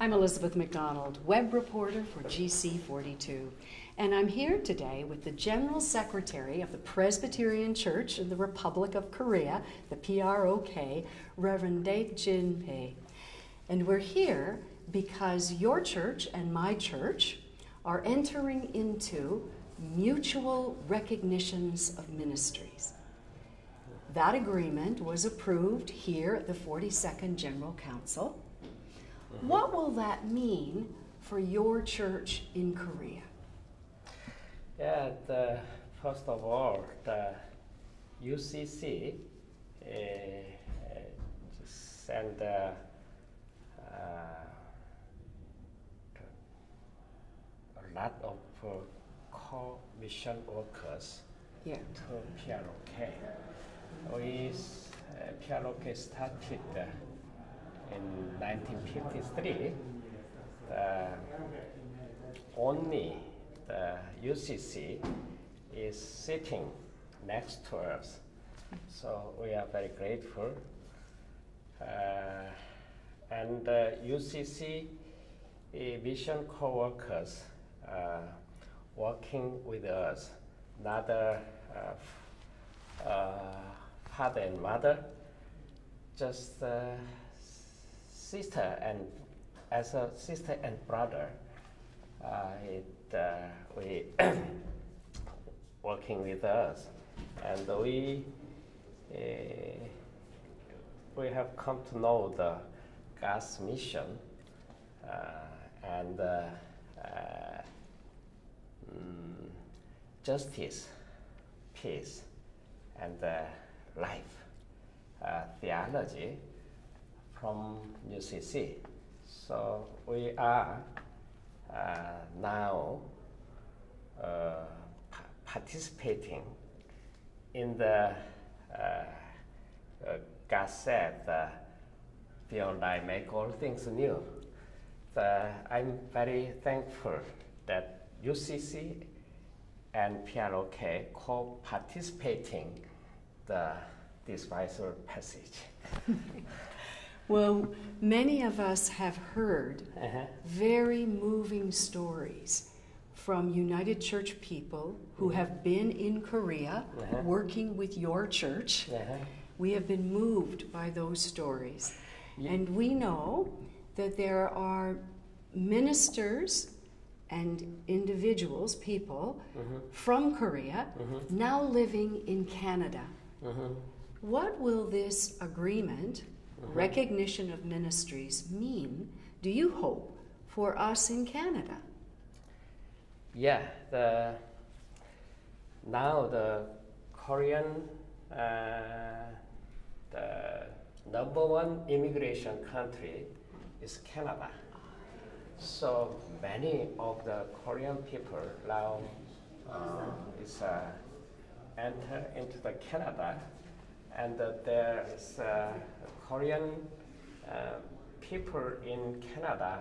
I'm Elizabeth Macdonald, web reporter for GC42, and I'm here today with the General Secretary of the Presbyterian Church in the Republic of Korea, the PROK, Reverend Tae Jin Bae. And we're here because your church and my church are entering into mutual recognitions of ministries. That agreement was approved here at the 42nd General Council. What will that mean for your church in Korea? Yeah, the, first of all, the UCC uh, sent uh, uh, a lot of uh, core mission workers Yeah. to PROK. We, uh, PROK started in 1953. Uh, only the UCC is sitting next to us. So we are very grateful. Uh, and uh, UCC uh, mission co-workers uh, working with us, neither uh, uh, father and mother, just sister and as a sister and brother. Uh, it, uh, we working with us, and we uh, we have come to know the God's mission uh, and uh, uh, mm, justice, peace, and life theology from UCC. So we are uh, now uh, pa- participating in the uh, uh, "Behold, I make all things new." The, I'm very thankful that UCC and PROK co-participating the this vital passage. Well, many of us have heard Uh-huh. very moving stories from United Church people who have been in Korea Uh-huh. working with your church. Uh-huh. We have been moved by those stories. Ye- And we know that there are ministers and individuals, people Mhm. from Korea Mhm. now living in Canada. Mhm. What will this agreement, recognition of ministries, mean, do you hope, for us in Canada? Yeah, the now the Korean uh, the number one immigration country is Canada. So many of the Korean people now uh, is uh, enter into the Canada, and uh, there is uh, Korean uh, people in Canada.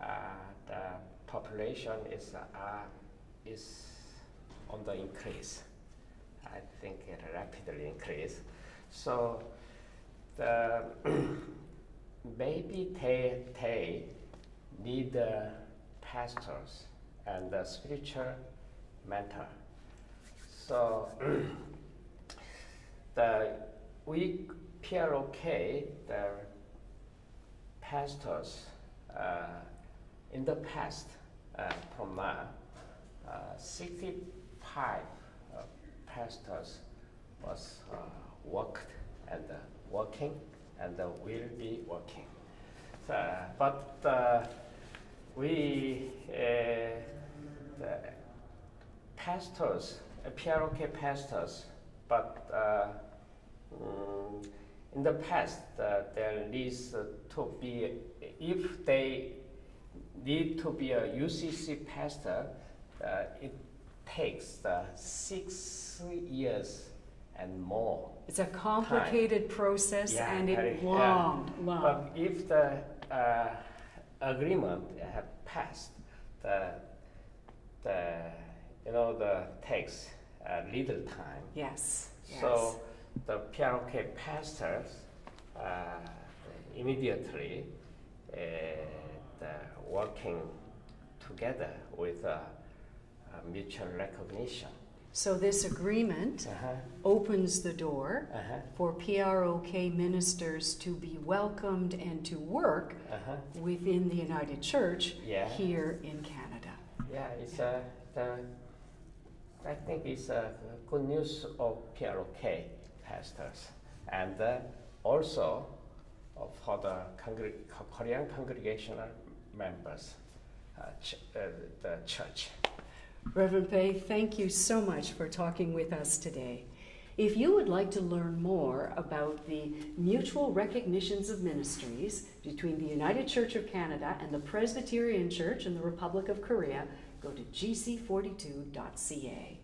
Uh, the population is uh, is on the increase. I think it rapidly increase. So the maybe they they need uh, pastors and the spiritual mentor. So the we PROK the pastors uh, in the past uh, from now uh, 65 uh, pastors was uh, worked and uh, working and uh, will be working. So, but uh, we uh, the pastors, uh, PROK pastors, but uh, mm, in the past uh, there needs uh, to be if they need to be a UCC pastor, uh, it takes uh, six years and more. It's a complicated process Yeah, and it yeah. long, long. But if the uh, agreement have passed, the the you know the takes little time. yes. yes. So the PROK pastors uh, immediately uh, working together with uh, uh, mutual recognition. So this agreement Uh-huh. opens the door Uh-huh. for PROK ministers to be welcomed and to work Uh-huh. within the United Church Yeah. here in Canada. Yeah, it's uh, the, I think it's uh, good news of PROK pastors and uh, also for the Korean congregational members, uh, ch- uh, the church. Reverend Bae, thank you so much for talking with us today. If you would like to learn more about the mutual recognitions of ministries between the United Church of Canada and the Presbyterian Church in the Republic of Korea, go to gc42.ca.